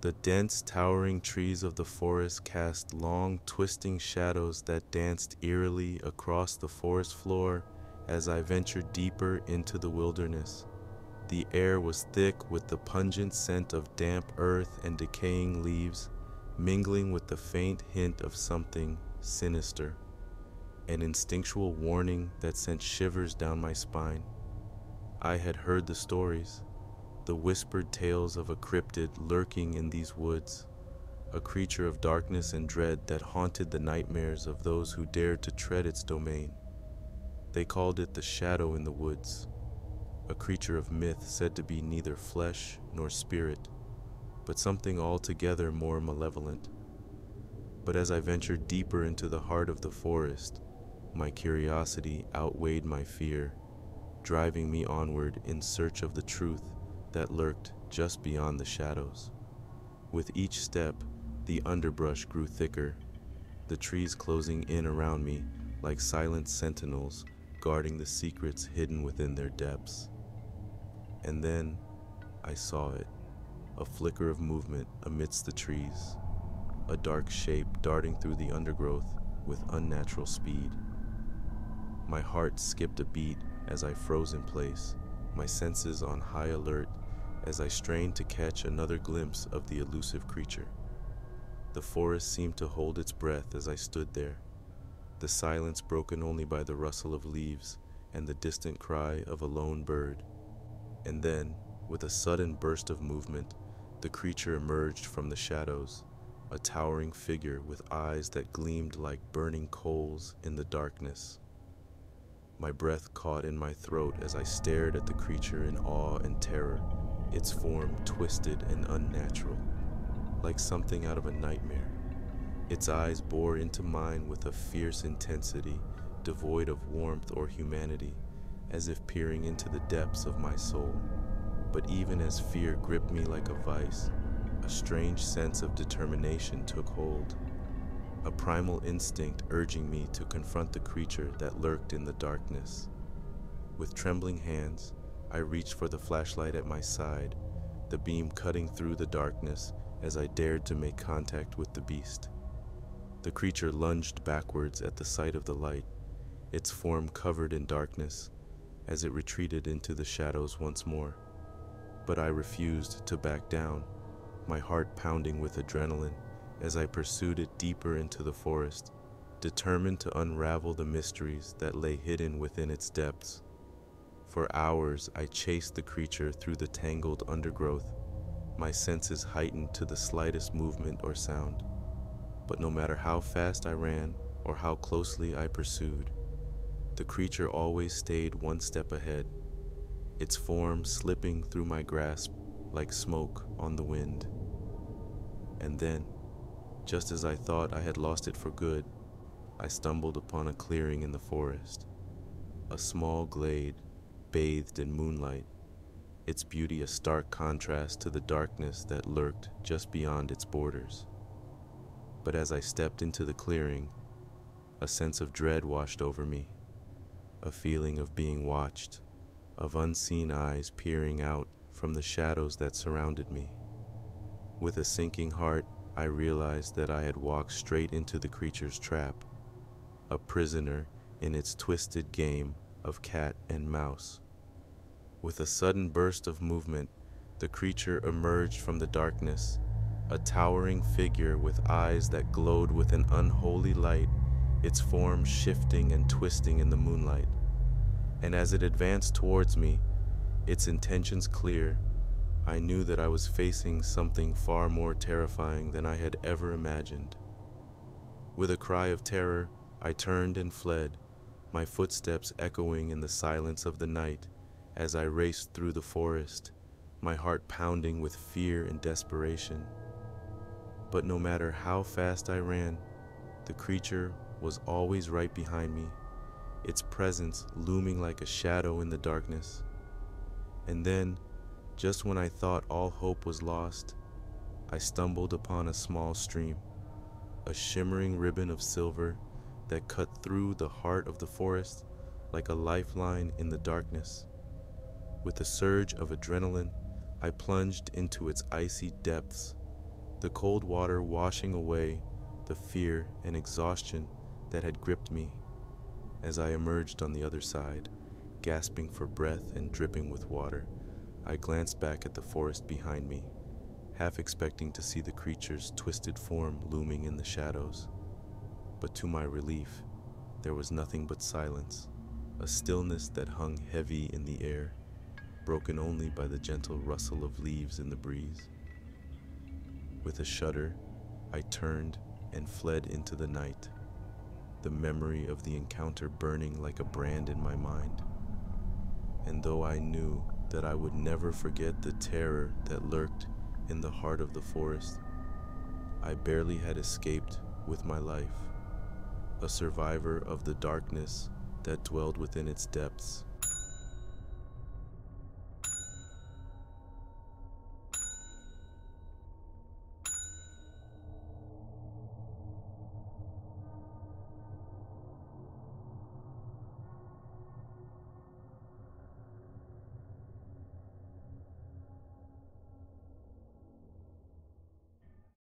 The dense, towering trees of the forest cast long, twisting shadows that danced eerily across the forest floor as I ventured deeper into the wilderness. The air was thick with the pungent scent of damp earth and decaying leaves, mingling with the faint hint of something sinister, an instinctual warning that sent shivers down my spine. I had heard the stories, the whispered tales of a cryptid lurking in these woods, a creature of darkness and dread that haunted the nightmares of those who dared to tread its domain. They called it the shadow in the woods, a creature of myth said to be neither flesh nor spirit, but something altogether more malevolent. But as I ventured deeper into the heart of the forest, my curiosity outweighed my fear, driving me onward in search of the truth that lurked just beyond the shadows. With each step, the underbrush grew thicker, the trees closing in around me like silent sentinels guarding the secrets hidden within their depths. And then I saw it, a flicker of movement amidst the trees, a dark shape darting through the undergrowth with unnatural speed. My heart skipped a beat as I froze in place, my senses on high alert as I strained to catch another glimpse of the elusive creature. The forest seemed to hold its breath as I stood there, the silence broken only by the rustle of leaves and the distant cry of a lone bird. And then, with a sudden burst of movement, the creature emerged from the shadows, a towering figure with eyes that gleamed like burning coals in the darkness. My breath caught in my throat as I stared at the creature in awe and terror, its form twisted and unnatural, like something out of a nightmare. Its eyes bore into mine with a fierce intensity, devoid of warmth or humanity, as if peering into the depths of my soul. But even as fear gripped me like a vice, a strange sense of determination took hold, a primal instinct urging me to confront the creature that lurked in the darkness. With trembling hands, I reached for the flashlight at my side, the beam cutting through the darkness as I dared to make contact with the beast. The creature lunged backwards at the sight of the light, its form covered in darkness as it retreated into the shadows once more. But I refused to back down, my heart pounding with adrenaline as I pursued it deeper into the forest, determined to unravel the mysteries that lay hidden within its depths. For hours I chased the creature through the tangled undergrowth, my senses heightened to the slightest movement or sound. But no matter how fast I ran or how closely I pursued, the creature always stayed one step ahead, its form slipping through my grasp like smoke on the wind. And then, just as I thought I had lost it for good, I stumbled upon a clearing in the forest, a small glade bathed in moonlight, its beauty a stark contrast to the darkness that lurked just beyond its borders. But as I stepped into the clearing, a sense of dread washed over me a feeling of being watched, of unseen eyes peering out from the shadows that surrounded me. With a sinking heart, I realized that I had walked straight into the creature's trap, a prisoner in its twisted game of cat and mouse. With a sudden burst of movement, the creature emerged from the darkness, a towering figure with eyes that glowed with an unholy light its form shifting and twisting in the moonlight. And as it advanced towards me, its intentions clear, I knew that I was facing something far more terrifying than I had ever imagined. With a cry of terror, I turned and fled, my footsteps echoing in the silence of the night as I raced through the forest, my heart pounding with fear and desperation. But no matter how fast I ran, the creature was always right behind me, its presence looming like a shadow in the darkness. And then, just when I thought all hope was lost, I stumbled upon a small stream, a shimmering ribbon of silver that cut through the heart of the forest like a lifeline in the darkness. With a surge of adrenaline, I plunged into its icy depths, the cold water washing away the fear and exhaustion that had gripped me as I emerged on the other side, gasping for breath and dripping with water. I glanced back at the forest behind me, half expecting to see the creature's twisted form looming in the shadows. But to my relief, there was nothing but silence, a stillness that hung heavy in the air, broken only by the gentle rustle of leaves in the breeze. With a shudder, I turned and fled into the night, the memory of the encounter burning like a brand in my mind. And though I knew that I would never forget the terror that lurked in the heart of the forest, I barely had escaped with my life, a survivor of the darkness that dwelled within its depths.